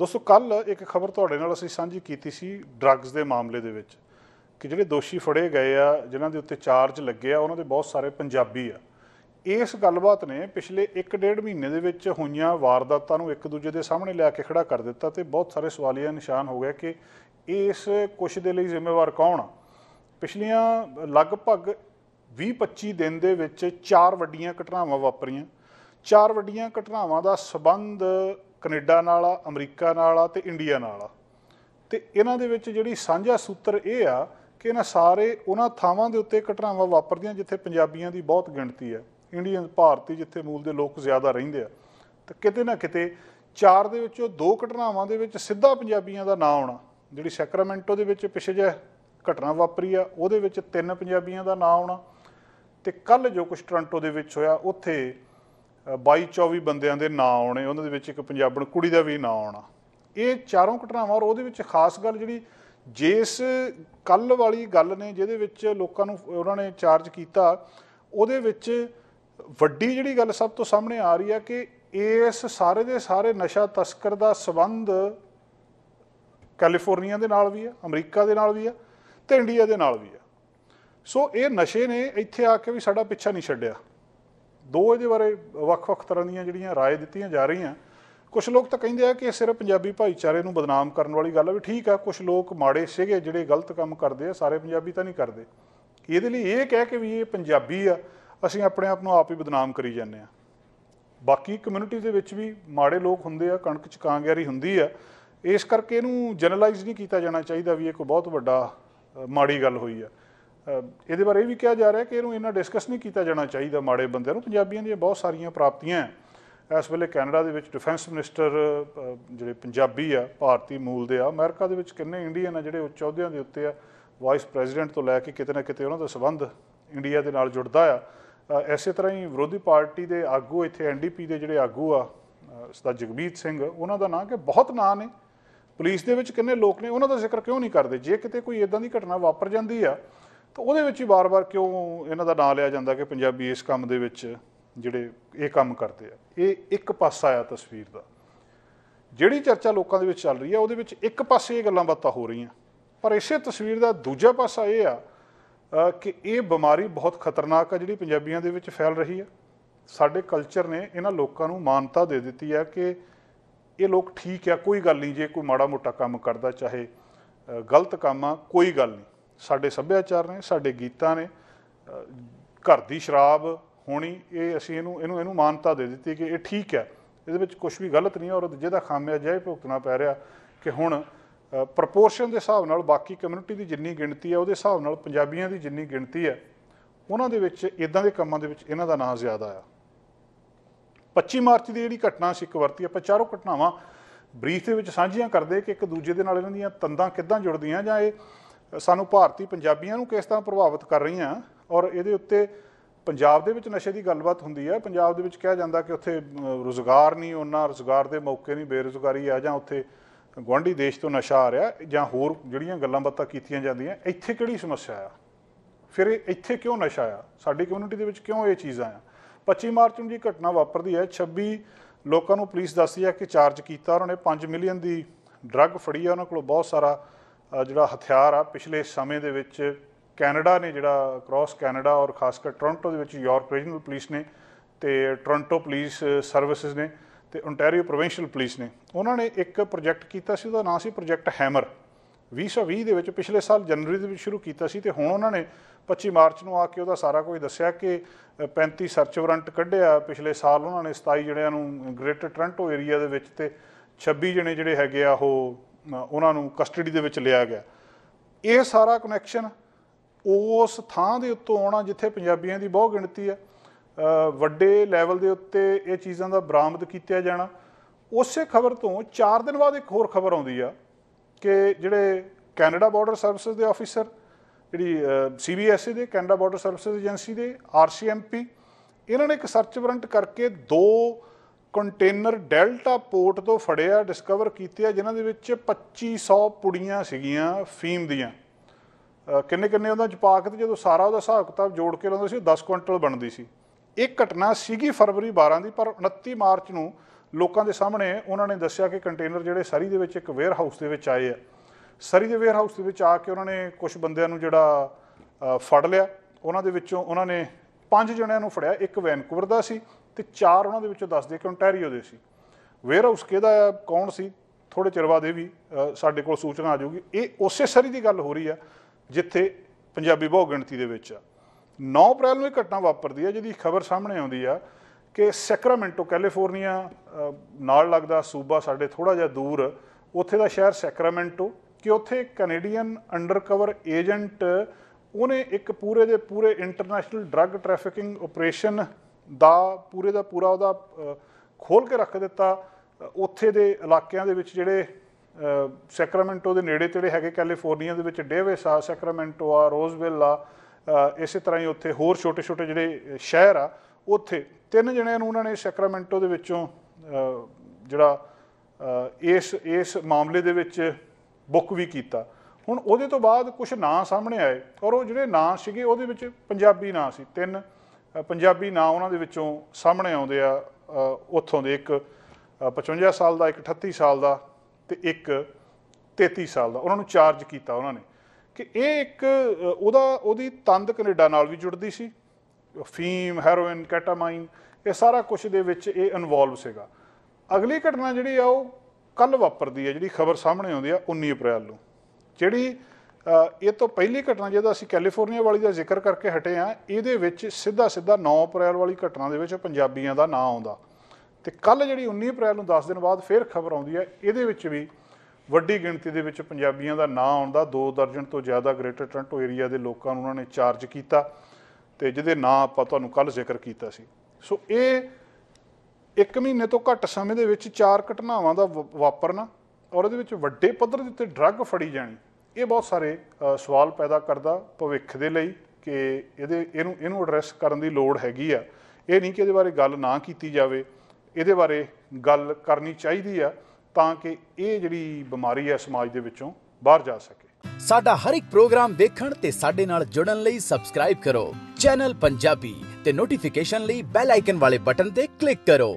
ਦੋਸਤੋ ਕੱਲ ਇੱਕ ਖਬਰ ਤੁਹਾਡੇ ਨਾਲ ਅਸੀਂ ਸਾਂਝੀ ਕੀਤੀ ਸੀ ਡਰੱਗਸ ਦੇ ਮਾਮਲੇ ਦੇ ਵਿੱਚ ਕਿ ਜਿਹੜੇ ਦੋਸ਼ੀ ਫੜੇ ਗਏ ਆ, ਜਿਨ੍ਹਾਂ ਦੇ ਉੱਤੇ ਚਾਰਜ ਲੱਗੇ ਆ, ਉਹਨਾਂ ਦੇ ਬਹੁਤ ਸਾਰੇ ਪੰਜਾਬੀ ਆ। ਇਸ ਗੱਲਬਾਤ ਨੇ ਪਿਛਲੇ 1.5 ਮਹੀਨੇ ਦੇ ਵਿੱਚ ਹੋਈਆਂ ਵਾਰਦਾਤਾਂ ਨੂੰ ਇੱਕ ਦੂਜੇ ਦੇ ਸਾਹਮਣੇ ਲਿਆ ਕੇ ਖੜਾ ਕਰ ਦਿੱਤਾ ਤੇ ਬਹੁਤ ਸਾਰੇ ਸਵਾਲੀਆ ਨਿਸ਼ਾਨ ਹੋ ਗਏ ਕਿ ਇਸ ਕੁਛ ਦੇ ਲਈ ਜ਼ਿੰਮੇਵਾਰ ਕੌਣ ਆ। ਪਿਛਲੀਆਂ ਲਗਭਗ 20-25 ਦਿਨ ਦੇ ਵਿੱਚ ਚਾਰ ਵੱਡੀਆਂ ਘਟਨਾਵਾਂ ਵਾਪਰੀਆਂ। ਚਾਰ ਵੱਡੀਆਂ ਘਟਨਾਵਾਂ ਦਾ ਸਬੰਧ ਕੈਨੇਡਾ ਨਾਲ ਆ, ਅਮਰੀਕਾ ਨਾਲ ਆ ਤੇ ਇੰਡੀਆ ਨਾਲ ਆ। ਤੇ ਇਹਨਾਂ ਦੇ ਵਿੱਚ ਜਿਹੜੀ ਸਾਂਝਾ ਸੂਤਰ ਇਹ ਆ ਕਿ ਇਹਨਾਂ ਸਾਰੇ ਉਹਨਾਂ ਥਾਵਾਂ ਦੇ ਉੱਤੇ ਘਟਨਾਵਾਂ ਵਾਪਰਦੀਆਂ ਜਿੱਥੇ ਪੰਜਾਬੀਆਂ ਦੀ ਬਹੁਤ ਗਿਣਤੀ ਹੈ। ਇੰਡੀਅਨ ਭਾਰਤੀ ਜਿੱਥੇ ਮੂਲ ਦੇ ਲੋਕ ਜ਼ਿਆਦਾ ਰਹਿੰਦੇ ਆ। ਤੇ ਕਿਤੇ ਨਾ ਕਿਤੇ ਚਾਰ ਦੇ ਵਿੱਚੋਂ ਦੋ ਘਟਨਾਵਾਂ ਦੇ ਵਿੱਚ ਸਿੱਧਾ ਪੰਜਾਬੀਆਂ ਦਾ ਨਾਂ ਆਉਣਾ, ਜਿਹੜੀ ਸੈਕਰਾਮੈਂਟੋ ਦੇ ਵਿੱਚ ਪਿਛੇ ਜੇ ਘਟਨਾ ਵਾਪਰੀ ਆ, ਉਹਦੇ ਵਿੱਚ ਤਿੰਨ ਪੰਜਾਬੀਆਂ ਦਾ ਨਾਂ ਆਉਣਾ ਤੇ ਕੱਲ ਜੋ ਕੁਝ ਟੋਰਾਂਟੋ ਦੇ ਵਿੱਚ ਹੋਇਆ, ਉੱਥੇ 22 24 ਬੰਦਿਆਂ ਦੇ ਨਾਂ ਆਉਣੇ, ਉਹਨਾਂ ਦੇ ਵਿੱਚ ਇੱਕ ਪੰਜਾਬਣ ਕੁੜੀ ਦਾ ਵੀ ਨਾਂ ਆਉਣਾ। ਇਹ ਚਾਰੋਂ ਘਟਨਾਵਾਂ ਔਰ ਉਹਦੇ ਵਿੱਚ ਖਾਸ ਗੱਲ ਜਿਹੜੀ ਜਿਸ ਕੱਲ ਵਾਲੀ ਗੱਲ ਨੇ ਜਿਹਦੇ ਵਿੱਚ ਲੋਕਾਂ ਨੂੰ, ਉਹਨਾਂ ਨੇ ਚਾਰਜ ਕੀਤਾ, ਉਹਦੇ ਵਿੱਚ ਵੱਡੀ ਜਿਹੜੀ ਗੱਲ ਸਭ ਤੋਂ ਸਾਹਮਣੇ ਆ ਰਹੀ ਹੈ ਕਿ ਇਸ ਸਾਰੇ ਦੇ ਸਾਰੇ ਨਸ਼ਾ ਤਸਕਰ ਦਾ ਸਬੰਧ ਕੈਲੀਫੋਰਨੀਆ ਦੇ ਨਾਲ ਵੀ ਆ, ਅਮਰੀਕਾ ਦੇ ਨਾਲ ਵੀ ਆ ਤੇ ਇੰਡੀਆ ਦੇ ਨਾਲ ਵੀ ਆ। ਸੋ ਇਹ ਨਸ਼ੇ ਨੇ ਇੱਥੇ ਆ ਕੇ ਵੀ ਸਾਡਾ ਪਿੱਛਾ ਨਹੀਂ ਛੱਡਿਆ। ਦੋ ਇਹਦੇ ਬਾਰੇ ਵੱਖ-ਵੱਖ ਤਰ੍ਹਾਂ ਦੀਆਂ ਜਿਹੜੀਆਂ رائے ਦਿੱਤੀਆਂ ਜਾ ਰਹੀਆਂ ਕੁਝ ਲੋਕ ਤਾਂ ਕਹਿੰਦੇ ਆ ਕਿ ਇਹ ਸਿਰਫ ਪੰਜਾਬੀ ਭਾਈਚਾਰੇ ਨੂੰ ਬਦਨਾਮ ਕਰਨ ਵਾਲੀ ਗੱਲ ਹੈ ਵੀ ਠੀਕ ਆ ਕੁਝ ਲੋਕ ਮਾੜੇ ਸੀਗੇ ਜਿਹੜੇ ਗਲਤ ਕੰਮ ਕਰਦੇ ਆ ਸਾਰੇ ਪੰਜਾਬੀ ਤਾਂ ਨਹੀਂ ਕਰਦੇ ਇਹਦੇ ਲਈ ਇਹ ਕਹਿ ਕੇ ਵੀ ਇਹ ਪੰਜਾਬੀ ਆ ਅਸੀਂ ਆਪਣੇ ਆਪ ਨੂੰ ਆਪ ਹੀ ਬਦਨਾਮ ਕਰੀ ਜਾਂਦੇ ਆ ਬਾਕੀ ਕਮਿਊਨਿਟੀ ਦੇ ਵਿੱਚ ਵੀ ਮਾੜੇ ਲੋਕ ਹੁੰਦੇ ਆ ਕਣਕ ਚ ਕਾਂਗਿਆਰੀ ਹੁੰਦੀ ਆ ਇਸ ਕਰਕੇ ਇਹਨੂੰ ਜਨਰਲਾਈਜ਼ ਨਹੀਂ ਕੀਤਾ ਜਾਣਾ ਚਾਹੀਦਾ ਵੀ ਇਹ ਕੋਈ ਬਹੁਤ ਵੱਡਾ ਮਾੜੀ ਗੱਲ ਹੋਈ ਆ ਇਹਦੇ ਬਾਰੇ ਇਹ ਵੀ ਕਿਹਾ ਜਾ ਰਿਹਾ ਕਿ ਇਹਨੂੰ ਇੰਨਾ ਡਿਸਕਸ ਨਹੀਂ ਕੀਤਾ ਜਾਣਾ ਚਾਹੀਦਾ ਮਾੜੇ ਬੰਦਿਆਂ ਨੂੰ। ਪੰਜਾਬੀਆਂ ਦੀਆਂ ਬਹੁਤ ਸਾਰੀਆਂ ਪ੍ਰਾਪਤੀਆਂ ਇਸ ਵੇਲੇ ਕੈਨੇਡਾ ਦੇ ਵਿੱਚ ਡਿਫੈਂਸ ਮਿਨਿਸਟਰ ਜਿਹੜੇ ਪੰਜਾਬੀ ਆ, ਭਾਰਤੀ ਮੂਲ ਦੇ ਆ, ਅਮਰੀਕਾ ਦੇ ਵਿੱਚ ਕਿੰਨੇ ਇੰਡੀਅਨ ਆ ਜਿਹੜੇ ਉੱਚ ਅਹੁਦਿਆਂ ਦੇ ਉੱਤੇ ਆ ਵਾਈਸ ਪ੍ਰੈਜ਼ੀਡੈਂਟ ਤੋਂ ਲੈ ਕੇ ਕਿਤੇ ਨਾ ਕਿਤੇ ਉਹਨਾਂ ਦਾ ਸਬੰਧ ਇੰਡੀਆ ਦੇ ਨਾਲ ਜੁੜਦਾ ਆ। ਐਸੇ ਤਰ੍ਹਾਂ ਹੀ ਵਿਰੋਧੀ ਪਾਰਟੀ ਦੇ ਆਗੂ ਇੱਥੇ ਐਨਡੀਪੀ ਦੇ ਜਿਹੜੇ ਆਗੂ ਆ ਸਦਾ ਜਗਮੀਤ ਸਿੰਘ, ਉਹਨਾਂ ਦਾ ਨਾਂ ਕਿ ਬਹੁਤ ਨਾਂ ਨੇ। ਪੁਲਿਸ ਦੇ ਵਿੱਚ ਕਿੰਨੇ ਲੋਕ ਨੇ, ਉਹਨਾਂ ਦਾ ਜ਼ਿਕਰ ਕਿਉਂ ਨਹੀਂ ਕਰਦੇ? ਜੇ ਕਿਤੇ ਕੋਈ ਇਦਾਂ ਦੀ ਘਟਨਾ ਵਾਪਰ ਜਾਂਦੀ ਆ ਤਾਂ ਉਹਦੇ ਵਿੱਚ ਹੀ ਵਾਰ-ਵਾਰ ਕਿਉਂ ਇਹਨਾਂ ਦਾ ਨਾਂ ਲਿਆ ਜਾਂਦਾ ਕਿ ਪੰਜਾਬੀ ਇਸ ਕੰਮ ਦੇ ਵਿੱਚ ਜਿਹੜੇ ਇਹ ਕੰਮ ਕਰਦੇ ਆ? ਇਹ ਇੱਕ ਪਾਸਾ ਆ ਤਸਵੀਰ ਦਾ। ਜਿਹੜੀ ਚਰਚਾ ਲੋਕਾਂ ਦੇ ਵਿੱਚ ਚੱਲ ਰਹੀ ਆ, ਉਹਦੇ ਵਿੱਚ ਇੱਕ ਪਾਸੇ ਇਹ ਗੱਲਾਂ ਬਾਤਾਂ ਹੋ ਰਹੀਆਂ। ਪਰ ਇਸੇ ਤਸਵੀਰ ਦਾ ਦੂਜਾ ਪਾਸਾ ਇਹ ਆ ਕਿ ਇਹ ਬਿਮਾਰੀ ਬਹੁਤ ਖਤਰਨਾਕ ਆ ਜਿਹੜੀ ਪੰਜਾਬੀਆਂ ਦੇ ਵਿੱਚ ਫੈਲ ਰਹੀ ਆ। ਸਾਡੇ ਕਲਚਰ ਨੇ ਇਹਨਾਂ ਲੋਕਾਂ ਨੂੰ ਮਾਨਤਾ ਦੇ ਦਿੱਤੀ ਆ ਕਿ ਇਹ ਲੋਕ ਠੀਕ ਆ, ਕੋਈ ਗੱਲ ਨਹੀਂ, ਜੇ ਕੋਈ ਮਾੜਾ ਮੋਟਾ ਕੰਮ ਕਰਦਾ, ਚਾਹੇ ਗਲਤ ਕੰਮ ਆ, ਕੋਈ ਗੱਲ ਨਹੀਂ। ਸਾਡੇ ਸੱਭਿਆਚਾਰ ਨੇ, ਸਾਡੇ ਗੀਤਾਂ ਨੇ ਘਰ ਦੀ ਸ਼ਰਾਬ ਹੋਣੀ, ਇਹ ਅਸੀਂ ਇਹਨੂੰ ਇਹਨੂੰ ਇਹਨੂੰ ਮਾਨਤਾ ਦੇ ਦਿੱਤੀ ਕਿ ਇਹ ਠੀਕ ਹੈ। ਇਹਦੇ ਵਿੱਚ ਕੁਝ ਵੀ ਗਲਤ ਨਹੀਂ ਔਰ ਜਿਹਦਾ ਖਾਮਿਆਜਾ ਇਹ ਭੁਗਤਣਾ ਪੈ ਰਿਹਾ ਕਿ ਹੁਣ ਪ੍ਰਪੋਰਸ਼ਨ ਦੇ ਹਿਸਾਬ ਨਾਲ ਬਾਕੀ ਕਮਿਊਨਿਟੀ ਦੀ ਜਿੰਨੀ ਗਿਣਤੀ ਹੈ, ਉਹਦੇ ਹਿਸਾਬ ਨਾਲ ਪੰਜਾਬੀਆਂ ਦੀ ਜਿੰਨੀ ਗਿਣਤੀ ਹੈ, ਉਹਨਾਂ ਦੇ ਵਿੱਚ ਇਦਾਂ ਦੇ ਕੰਮਾਂ ਦੇ ਵਿੱਚ ਇਹਨਾਂ ਦਾ ਨਾਂ ਜ਼ਿਆਦਾ ਆ। 25 ਮਾਰਚ ਦੀ ਜਿਹੜੀ ਘਟਨਾ ਸੀ ਇੱਕ ਵਰਤੀ, ਆਪਾਂ ਚਾਰੋਂ ਘਟਨਾਵਾਂ ਬਰੀਫ ਦੇ ਵਿੱਚ ਸਾਂਝੀਆਂ ਕਰਦੇ ਕਿ ਇੱਕ ਦੂਜੇ ਦੇ ਨਾਲ ਇਹਨਾਂ ਦੀਆਂ ਤੰਦਾਂ ਕਿੱਦਾਂ ਜੁੜਦੀਆਂ ਜਾਂ ਇਹ ਸਾਨੂੰ ਭਾਰਤੀ ਪੰਜਾਬੀਆਂ ਨੂੰ ਕਿਸ ਤਰ੍ਹਾਂ ਪ੍ਰਭਾਵਿਤ ਕਰ ਰਹੀਆਂ ਔਰ ਇਹਦੇ ਉੱਤੇ ਪੰਜਾਬ ਦੇ ਵਿੱਚ ਨਸ਼ੇ ਦੀ ਗੱਲਬਾਤ ਹੁੰਦੀ ਹੈ। ਪੰਜਾਬ ਦੇ ਵਿੱਚ ਕਿਹਾ ਜਾਂਦਾ ਕਿ ਉੱਥੇ ਰੋਜ਼ਗਾਰ ਨਹੀਂ, ਉਹਨਾਂ ਰੋਜ਼ਗਾਰ ਦੇ ਮੌਕੇ ਨਹੀਂ, ਬੇਰੋਜ਼ਗਾਰੀ ਆ ਜਾਂ ਉੱਥੇ ਗਵਾਂਢੀ ਦੇਸ਼ ਤੋਂ ਨਸ਼ਾ ਆ ਰਿਹਾ ਜਾਂ ਹੋਰ ਜਿਹੜੀਆਂ ਗੱਲਾਂ ਬਾਤਾਂ ਕੀਤੀਆਂ ਜਾਂਦੀਆਂ, ਇੱਥੇ ਕਿਹੜੀ ਸਮੱਸਿਆ ਆ? ਫਿਰ ਇੱਥੇ ਕਿਉਂ ਨਸ਼ਾ ਆ? ਸਾਡੀ ਕਮਿਊਨਿਟੀ ਦੇ ਵਿੱਚ ਕਿਉਂ ਇਹ ਚੀਜ਼ਾਂ ਆ? 25 ਮਾਰਚ ਨੂੰ ਜੀ ਘਟਨਾ ਵਾਪਰਦੀ ਹੈ। 26 ਲੋਕਾਂ ਨੂੰ ਪੁਲਿਸ ਦੱਸਦੀ ਹੈ ਕਿ ਚਾਰਜ ਕੀਤਾ, ਉਹਨਾਂ ਨੇ 5 ਮਿਲੀਅਨ ਦੀ ਡਰੱਗ ਫੜੀ ਆ, ਉਹਨਾਂ ਕੋਲ ਬਹੁਤ ਸਾਰਾ ਜਿਹੜਾ ਹਥਿਆਰ ਆ, ਪਿਛਲੇ ਸਮੇਂ ਦੇ ਵਿੱਚ ਕੈਨੇਡਾ ਨੇ ਜਿਹੜਾ ਕ੍ਰਾਸ ਕੈਨੇਡਾ ਔਰ ਖਾਸ ਕਰ ਟੋਰਾਂਟੋ ਦੇ ਵਿੱਚ ਯਾਰਕ ਰੀਜਨਲ ਪੁਲਿਸ ਨੇ ਤੇ ਟੋਰਾਂਟੋ ਪੁਲਿਸ ਸਰਵਿਸਿਜ਼ ਨੇ ਤੇ ਓਨਟਾਰੀਓ ਪ੍ਰੋਵਿੰਸ਼ੀਅਲ ਪੁਲਿਸ ਨੇ। ਉਹਨਾਂ ਨੇ ਇੱਕ ਪ੍ਰੋਜੈਕਟ ਕੀਤਾ ਸੀ, ਉਹਦਾ ਨਾਮ ਸੀ ਪ੍ਰੋਜੈਕਟ ਹੈਮਰ 2020 ਦੇ ਵਿੱਚ ਪਿਛਲੇ ਸਾਲ ਜਨਵਰੀ ਦੇ ਵਿੱਚ ਸ਼ੁਰੂ ਕੀਤਾ ਸੀ ਤੇ ਹੁਣ ਉਹਨਾਂ ਨੇ 25 ਮਾਰਚ ਨੂੰ ਆ ਕੇ ਉਹਦਾ ਸਾਰਾ ਕੁਝ ਦੱਸਿਆ ਕਿ 35 ਸਰਚ ਵਾਰੰਟ ਕੱਢਿਆ। ਪਿਛਲੇ ਸਾਲ ਉਹਨਾਂ ਨੇ 27 ਜਣਿਆਂ ਨੂੰ ਗ੍ਰੇਟਰ ਟੋਰਾਂਟੋ ਏਰੀਆ ਦੇ ਵਿੱਚ ਤੇ 26 ਜਣੇ ਜਿਹੜੇ ਹੈਗੇ ਆ ਉਹ ਉਹਨਾਂ ਨੂੰ ਕਸਟਡੀ ਦੇ ਵਿੱਚ ਲਿਆ ਗਿਆ। ਇਹ ਸਾਰਾ ਕਨੈਕਸ਼ਨ ਉਸ ਥਾਂ ਦੇ ਉੱਤੋਂ ਆਉਣਾ ਜਿੱਥੇ ਪੰਜਾਬੀਆਂ ਦੀ ਬਹੁਤ ਗਿਣਤੀ ਆ ਵੱਡੇ ਲੈਵਲ ਦੇ ਉੱਤੇ ਇਹ ਚੀਜ਼ਾਂ ਦਾ ਬਰਾਮਦ ਕੀਤਾ ਜਾਣਾ। ਉਸੇ ਖਬਰ ਤੋਂ 4 ਦਿਨ ਬਾਅਦ ਇੱਕ ਹੋਰ ਖਬਰ ਆਉਂਦੀ ਆ ਕਿ ਜਿਹੜੇ ਕੈਨੇਡਾ ਬਾਰਡਰ ਸਰਵਿਸਿਜ਼ ਦੇ ਆਫੀਸਰ ਜਿਹੜੀ ਸੀਬੀਐਸਈ ਦੇ, ਕੈਨੇਡਾ ਬਾਰਡਰ ਸਰਵਿਸਿਜ਼ ਏਜੰਸੀ ਦੇ ਆਰਸੀਐਮਪੀ ਇਹਨਾਂ ਨੇ ਇੱਕ ਸਰਚ ਵਾਰੰਟ ਕਰਕੇ ਦੋ ਕੰਟੇਨਰ ਡੈਲਟਾ ਪੋਰਟ ਤੋਂ ਫੜਿਆ, ਡਿਸਕਵਰ ਕੀਤੇ ਆ ਜਿਨ੍ਹਾਂ ਦੇ ਵਿੱਚ 2500 ਪੁੜੀਆਂ ਸੀਗੀਆਂ ਫੀਮ ਦੀਆਂ। ਕਿੰਨੇ ਕਿੰਨੇ ਉਹਦਾ ਚ ਪਾ ਕੇ ਤੇ ਜਦੋਂ ਸਾਰਾ ਉਹਦਾ ਹਿਸਾਬ ਕਿਤਾਬ ਜੋੜ ਕੇ ਲਾਉਂਦੇ ਸੀ 10 ਕੁਇੰਟਲ ਬਣਦੀ ਸੀ। ਇਹ ਘਟਨਾ ਸੀਗੀ ਫਰਵਰੀ 12 ਦੀ, ਪਰ 29 ਮਾਰਚ ਨੂੰ ਲੋਕਾਂ ਦੇ ਸਾਹਮਣੇ ਉਹਨਾਂ ਨੇ ਦੱਸਿਆ ਕਿ ਕੰਟੇਨਰ ਜਿਹੜੇ ਸਰੀ ਦੇ ਵਿੱਚ ਇੱਕ ਵੇਅਰ ਹਾਊਸ ਦੇ ਵਿੱਚ ਆਏ ਆ। ਸਰੀ ਦੇ ਵੇਅਰ ਹਾਊਸ ਦੇ ਵਿੱਚ ਆ ਕੇ ਉਹਨਾਂ ਨੇ ਕੁਝ ਬੰਦਿਆਂ ਨੂੰ ਜਿਹੜਾ ਫੜ ਲਿਆ। ਉਹਨਾਂ ਦੇ ਵਿੱਚੋਂ ਉਹਨਾਂ ਨੇ ਪੰਜ ਜਣਿਆਂ ਨੂੰ ਫੜਿਆ। ਇੱਕ ਵੈਨਕੂਵਰ ਦਾ ਸੀ ਤੇ ਚਾਰ ਉਹਨਾਂ ਦੇ ਵਿੱਚੋਂ ਦੱਸਦੇ ਕਿ ਓਨਟਾਰੀਓ ਦੇ ਸੀ। ਵੇਅਰ ਹਾਊਸ ਕਿਹਦਾ ਆ ਕੌਣ ਸੀ? ਥੋੜੇ ਚਿਰ ਬਾਅਦ ਇਹ ਵੀ ਸਾਡੇ ਕੋਲ ਸੂਚਨਾ ਆ ਜਾਊਗੀ। ਇਹ ਉਸੇ ਸਰੀ ਦੀ ਗੱਲ ਹੋ ਰਹੀ ਆ, ਜਿੱਥੇ ਪੰਜਾਬੀ ਬਹੁ ਗਿਣਤੀ ਦੇ ਵਿੱਚ ਆ। 9 ਅਪ੍ਰੈਲ ਨੂੰ ਇਹ ਘਟਨਾ ਵਾਪਰਦੀ ਆ, ਜਿਹਦੀ ਖਬਰ ਸਾਹਮਣੇ ਆਉਂਦੀ ਆ ਕਿ ਸੈਕਰਾਮੈਂਟੋ, ਕੈਲੀਫੋਰਨੀਆ ਨਾਲ ਲੱਗਦਾ ਸੂਬਾ ਸਾਡੇ ਥੋੜਾ ਜਿਹਾ ਦੂਰ, ਉੱਥੇ ਦਾ ਸ਼ਹਿਰ ਸੈਕਰਾਮੈਂਟੋ, ਕਿ ਉੱਥੇ ਕੈਨੇਡੀਅਨ ਅੰਡਰਕਵਰ ਏਜੰਟ ਉਹਨੇ ਇੱਕ ਪੂਰੇ ਦੇ ਪੂਰੇ ਇੰਟਰਨੈਸ਼ਨਲ ਡਰੱਗ ਟ੍ਰੈਫਿਕਿੰਗ ਆਪਰੇਸ਼ਨ ਦਾ ਪੂਰੇ ਦਾ ਪੂਰਾ ਉਹਦਾ ਖੋਲ ਕੇ ਰੱਖ ਦਿੱਤਾ। ਉੱਥੇ ਦੇ ਇਲਾਕਿਆਂ ਦੇ ਵਿੱਚ ਜਿਹੜੇ ਸੈਕਰਾਮੈਂਟੋ ਦੇ ਨੇੜੇ ਤੇੜੇ ਹੈਗੇ ਕੈਲੀਫੋਰਨੀਆ ਦੇ ਵਿੱਚ ਡੇਵਿਸ ਆ, ਸੈਕਰਾਮੈਂਟੋ ਆ, ਰੋਜ਼ਵਿਲ ਆ ਇਸੇ ਤਰ੍ਹਾਂ ਹੀ ਉੱਥੇ ਹੋਰ ਛੋਟੇ-ਛੋਟੇ ਜਿਹੜੇ ਸ਼ਹਿਰ ਆ, ਉੱਥੇ ਤਿੰਨ ਜਣਿਆਂ ਨੂੰ ਉਹਨਾਂ ਨੇ ਸੈਕਰਾਮੈਂਟੋ ਦੇ ਵਿੱਚੋਂ ਜਿਹੜਾ ਇਸ ਇਸ ਮਾਮਲੇ ਦੇ ਵਿੱਚ ਬੁੱਕ ਵੀ ਕੀਤਾ। ਹੁਣ ਉਹਦੇ ਤੋਂ ਬਾਅਦ ਕੁਝ ਨਾਂ ਸਾਹਮਣੇ ਆਏ ਔਰ ਉਹ ਜਿਹੜੇ ਨਾਂ ਸੀਗੇ ਉਹਦੇ ਵਿੱਚ ਪੰਜਾਬੀ ਨਾਂ ਸੀ, ਤਿੰਨ ਪੰਜਾਬੀ ਨਾਂ ਉਹਨਾਂ ਦੇ ਵਿੱਚੋਂ ਸਾਹਮਣੇ ਆਉਂਦੇ ਆ ਉੱਥੋਂ ਦੇ ਇੱਕ ਅ, 55 ਸਾਲ ਦਾ ਇੱਕ 38 ਸਾਲ ਦਾ ਤੇ ਇੱਕ 33 ਸਾਲ ਦਾ। ਉਹਨਾਂ ਨੂੰ ਚਾਰਜ ਕੀਤਾ ਉਹਨਾਂ ਨੇ। ਕਿ ਇਹ ਇੱਕ ਉਹਦਾ ਉਹਦੀ ਤੰਦ ਕੈਨੇਡਾ ਨਾਲ ਵੀ ਜੁੜਦੀ ਸੀ। ਫੀਮ ਹੈਰੋਇਨ ਕੈਟਾਮਾਈਨ ਇਹ ਸਾਰਾ ਕੁਝ ਦੇ ਵਿੱਚ ਇਹ ਇਨਵੋਲਵ ਸੀਗਾ। ਅਗਲੀ ਘਟਨਾ ਜਿਹੜੀ ਆ ਉਹ ਕੱਲ ਵਾਪਰਦੀ ਹੈ ਜਿਹੜੀ ਖਬਰ ਸਾਹਮਣੇ ਆਉਂਦੀ ਆ 19 ਅਪ੍ਰੈਲ ਨੂੰ। ਜਿਹੜੀ ਇਹ ਤੋਂ ਪਹਿਲੀ ਘਟਨਾ ਜਿਹਦਾ ਅਸੀਂ ਕੈਲੀਫੋਰਨੀਆ ਵਾਲੀ ਦਾ ਜ਼ਿਕਰ ਕਰਕੇ ਹਟੇ ਆ ਇਹਦੇ ਵਿੱਚ ਸਿੱਧਾ ਸਿੱਧਾ 9 ਅਪ੍ਰੈਲ ਵਾਲੀ ਘਟਨਾ ਦੇ ਵਿੱਚ ਪੰਜਾਬੀਆਂ ਦਾ ਨਾਂ ਆਉਂਦਾ। ਤੇ ਕੱਲ ਜਿਹੜੀ 19 ਅਪ੍ਰੈਲ ਨੂੰ 10 ਦਿਨ ਬਾਅਦ ਫੇਰ ਖਬਰ ਆਉਂਦੀ ਹੈ, ਇਹਦੇ ਵਿੱਚ ਵੀ ਵੱਡੀ ਗਿਣਤੀ ਦੇ ਵਿੱਚ ਪੰਜਾਬੀਆਂ ਦਾ ਨਾਂ ਆਉਂਦਾ। ਦੋ ਦਰਜਨ ਤੋਂ ਜ਼ਿਆਦਾ ਗ੍ਰੇਟਰ ਟੋਰਾਂਟੋ ਏਰੀਆ ਦੇ ਲੋਕਾਂ ਨੂੰ ਉਹਨਾਂ ਨੇ ਚਾਰਜ ਕੀਤਾ ਤੇ ਜਿਹਦੇ ਨਾਂ ਆਪਾਂ ਤੁਹਾਨੂੰ ਕੱਲ ਜ਼ਿਕਰ ਕੀਤਾ ਸੀ। ਸੋ ਇਹ ਇੱਕ ਮਹੀਨੇ ਤੋਂ ਘੱਟ ਸਮੇਂ ਦੇ ਵਿੱਚ ਚਾਰ ਘਟਨਾਵਾਂ ਦਾ ਵਾਪਰਨਾ ਔਰ ਇਹਦੇ ਵਿੱਚ ਵੱਡੇ ਪੱਧਰ ਦੇ ਉੱਤੇ ਡਰੱਗ ਫੜੀ ਜਾਣੀ। ਇਹ ਬਹੁਤ ਸਾਰੇ ਸਵਾਲ ਪੈਦਾ ਕਰਦਾ ਭਵਿੱਖ ਦੇ ਲਈ ਕਿ ਇਹਦੇ, ਇਹਨੂੰ ਇਹਨੂੰ ਐਡਰੈਸ ਕਰਨ ਦੀ ਲੋੜ ਹੈਗੀ ਆ। ਇਹ ਨਹੀਂ ਕਿ ਇਹਦੇ ਬਾਰੇ ਗੱਲ ਨਾ ਕੀਤੀ ਜਾਵੇ। ਇਹਦੇ ਬਾਰੇ ਗੱਲ ਕਰਨੀ ਚਾਹੀਦੀ ਆ ਤਾਂ ਕਿ ਇਹ ਜਿਹੜੀ ਬਿਮਾਰੀ ਹੈ ਸਮਾਜ ਦੇ ਵਿੱਚੋਂ ਬਾਹਰ ਜਾ ਸਕੇ। ਸਾਡਾ ਹਰ ਇੱਕ ਪ੍ਰੋਗਰਾਮ ਦੇਖਣ ਤੇ ਸਾਡੇ ਨਾਲ ਜੁੜਨ ਲਈ ਸਬਸਕ੍ਰਾਈਬ ਕਰੋ। ਚੈਨਲ ਪੰਜਾਬੀ ਤੇ ਨੋਟੀਫਿਕੇਸ਼ਨ ਲਈ ਬੈਲ ਆਈਕਨ ਵਾਲੇ ਬਟਨ ਤੇ ਕਲਿੱਕ ਕਰੋ।